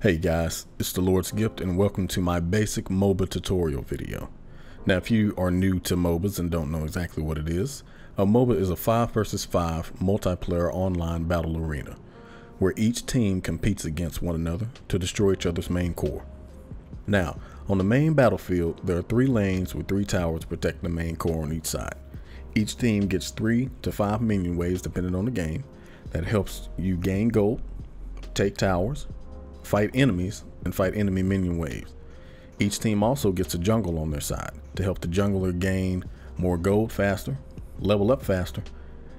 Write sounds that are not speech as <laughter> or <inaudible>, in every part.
Hey guys, it's the Lord's Gift and welcome to my basic MOBA tutorial video. Now if you are new to MOBAs and don't know exactly what it is, a MOBA is a 5 versus 5 multiplayer online battle arena where each team competes against one another to destroy each other's main core. Now, on the main battlefield, there are three lanes with three towers protecting the main core on each side. Each team gets 3 to 5 minion waves depending on the game that helps you gain gold, take towers, fight enemies, and fight enemy minion waves. Each team also gets a jungle on their side to help the jungler gain more gold faster, level up faster,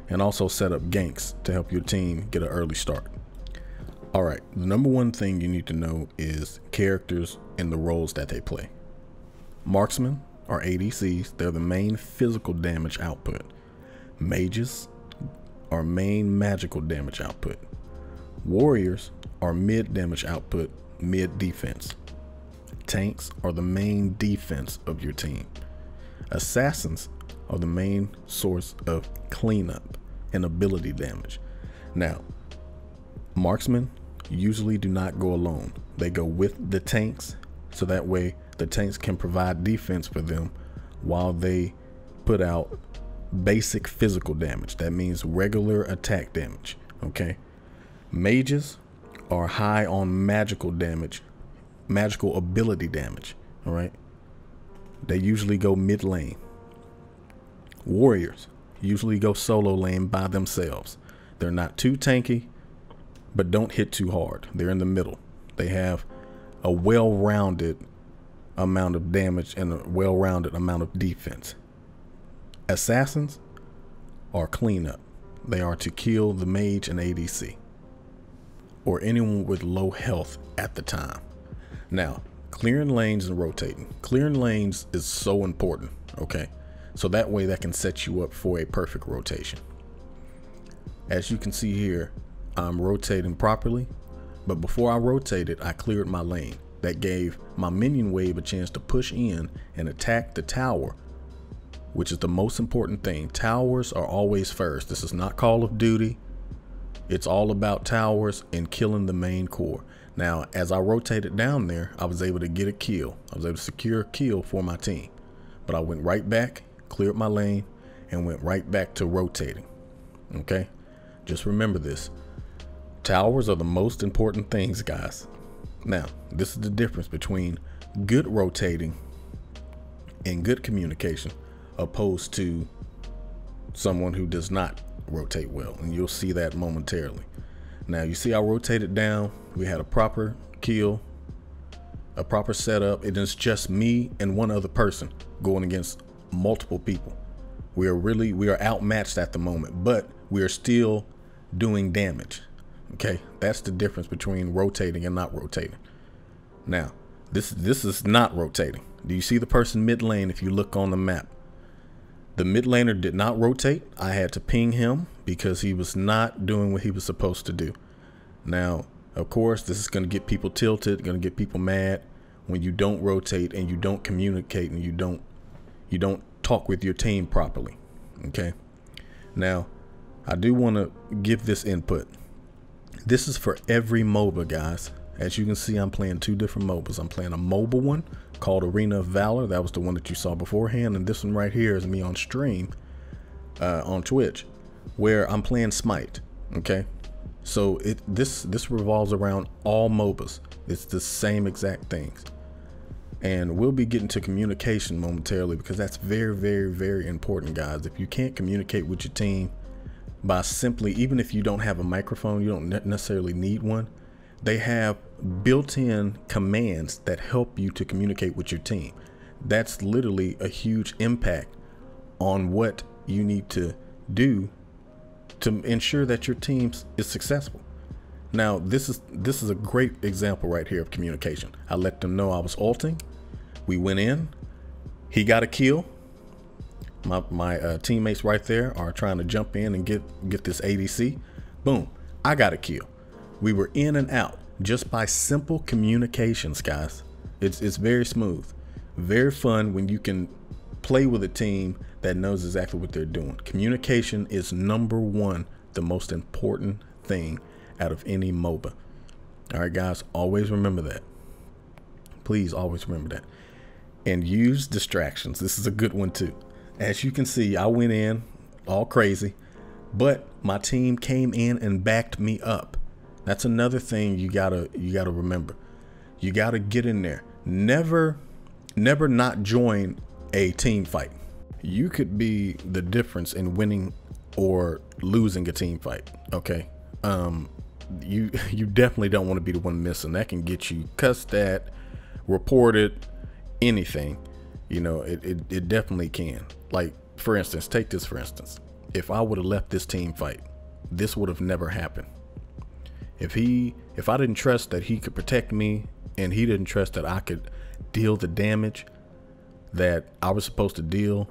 and also set up ganks to help your team get an early start. Alright, the number one thing you need to know is characters and the roles that they play. Marksmen are ADCs, they're the main physical damage output. Mages are main magical damage output. Warriors are mid damage output, mid defense. Tanks are the main defense of your team. Assassins are the main source of cleanup and ability damage. Now, marksmen usually do not go alone. They go with the tanks so that way the tanks can provide defense for them while they put out basic physical damage. That means regular attack damage, okay? Mages are high on magical damage, magical ability damage. All right. They usually go mid lane. Warriors usually go solo lane by themselves. They're not too tanky, but don't hit too hard. They're in the middle. They have a well rounded amount of damage and a well rounded amount of defense. Assassins are cleanup. They are to kill the mage and ADC or anyone with low health at the time. Now, clearing lanes and rotating. Clearing lanes is so important, okay? So that way that can set you up for a perfect rotation. As you can see here, I'm rotating properly, but before I rotated, I cleared my lane. That gave my minion wave a chance to push in and attack the tower, which is the most important thing. Towers are always first. This is not Call of Duty. It's all about towers and killing the main core. Now, as I rotated down there, I was able to get a kill. I was able to secure a kill for my team. But I went right back, cleared my lane, and went right back to rotating. Okay? Just remember this. Towers are the most important things, guys. Now, this is the difference between good rotating and good communication opposed to someone who does not rotate well and you'll see that momentarily. Now you see I rotated down? We had a proper kill a proper setup it is just me and one other person going against multiple people. We are really we are outmatched at the moment but we are still doing damage okay? That's the difference between rotating and not rotating. Now this this is not rotating. Do you see the person mid lane if you look on the map the mid laner did not rotate. I had to ping him because he was not doing what he was supposed to do. Now, of course, this is going to get people tilted, going to get people mad when you don't rotate and you don't communicate and you don't you don't talk with your team properly. Okay? Now, I do want to give this input. This is for every MOBA, guys. As you can see, I'm playing two different MOBAs. I'm playing a mobile one called Arena of Valor. That was the one that you saw beforehand. And this one right here is me on stream uh, on Twitch where I'm playing Smite. Okay. So it this this revolves around all MOBAs. It's the same exact things. And we'll be getting to communication momentarily because that's very, very, very important, guys. If you can't communicate with your team by simply, even if you don't have a microphone, you don't necessarily need one. They have built-in commands that help you to communicate with your team. That's literally a huge impact on what you need to do to ensure that your team is successful. Now, this is this is a great example right here of communication. I let them know I was alting. We went in. He got a kill. My my uh, teammates right there are trying to jump in and get get this ADC. Boom! I got a kill. We were in and out just by simple communications, guys. It's it's very smooth, very fun when you can play with a team that knows exactly what they're doing. Communication is number one, the most important thing out of any MOBA. All right, guys, always remember that. Please always remember that. And use distractions. This is a good one too. As you can see, I went in all crazy, but my team came in and backed me up. That's another thing you gotta you gotta remember. You gotta get in there. Never, never not join a team fight. You could be the difference in winning or losing a team fight. Okay. Um, you <laughs> you definitely don't want to be the one missing. That can get you cussed at, reported, anything. You know, it, it, it definitely can. Like, for instance, take this for instance. If I would have left this team fight, this would have never happened. If he if I didn't trust that he could protect me and he didn't trust that I could deal the damage that I was supposed to deal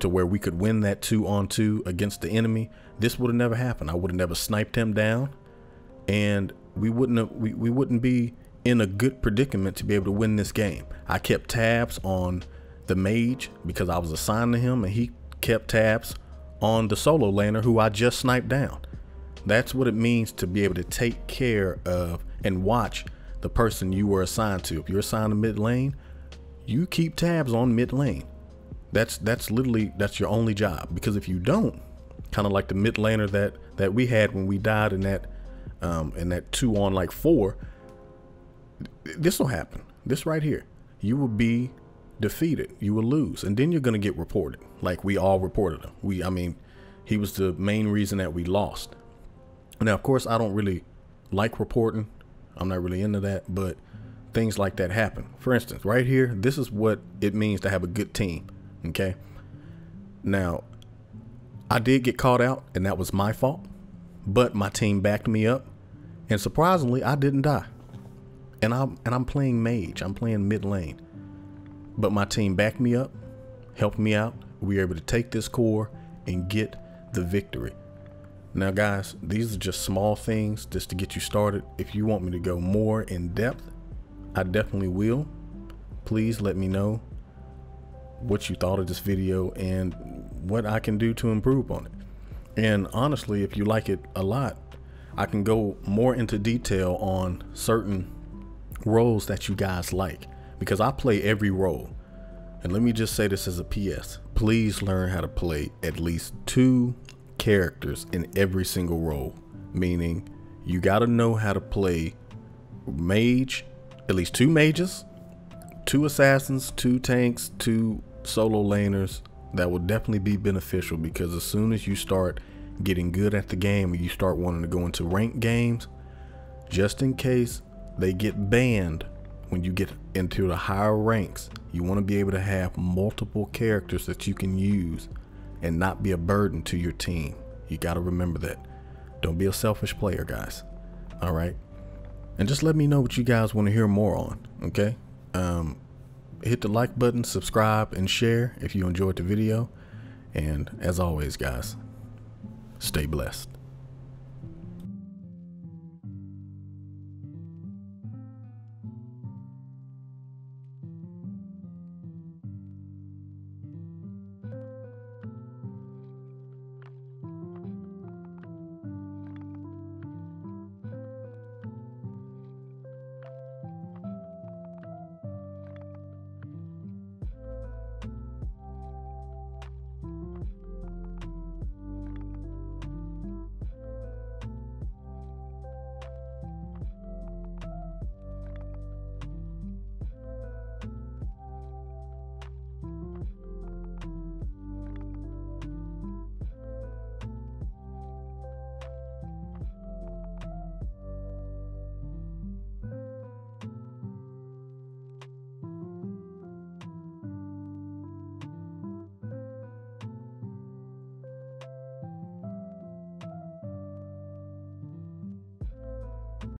to where we could win that two on two against the enemy, this would have never happened. I would have never sniped him down and we wouldn't have, we, we wouldn't be in a good predicament to be able to win this game. I kept tabs on the mage because I was assigned to him and he kept tabs on the solo laner who I just sniped down. That's what it means to be able to take care of and watch the person you were assigned to. If you're assigned to mid lane, you keep tabs on mid lane. That's that's literally that's your only job because if you don't, kind of like the mid laner that that we had when we died in that um, in that two on like four, this will happen. This right here, you will be defeated. You will lose, and then you're gonna get reported. Like we all reported him. We, I mean, he was the main reason that we lost. Now, of course, I don't really like reporting. I'm not really into that, but things like that happen. For instance, right here, this is what it means to have a good team. Okay. Now, I did get caught out, and that was my fault, but my team backed me up, and surprisingly, I didn't die. And I'm and I'm playing mage. I'm playing mid lane, but my team backed me up, helped me out. We were able to take this core and get the victory. Now, guys, these are just small things just to get you started. If you want me to go more in depth, I definitely will. Please let me know what you thought of this video and what I can do to improve on it. And honestly, if you like it a lot, I can go more into detail on certain roles that you guys like because I play every role. And let me just say this as a PS. Please learn how to play at least two characters in every single role, meaning you got to know how to play mage, at least two mages, two assassins, two tanks, two solo laners. That will definitely be beneficial because as soon as you start getting good at the game and you start wanting to go into ranked games, just in case they get banned when you get into the higher ranks, you want to be able to have multiple characters that you can use and not be a burden to your team. You got to remember that. Don't be a selfish player, guys. All right. And just let me know what you guys want to hear more on. Okay. Um, hit the like button, subscribe, and share if you enjoyed the video. And as always, guys, stay blessed.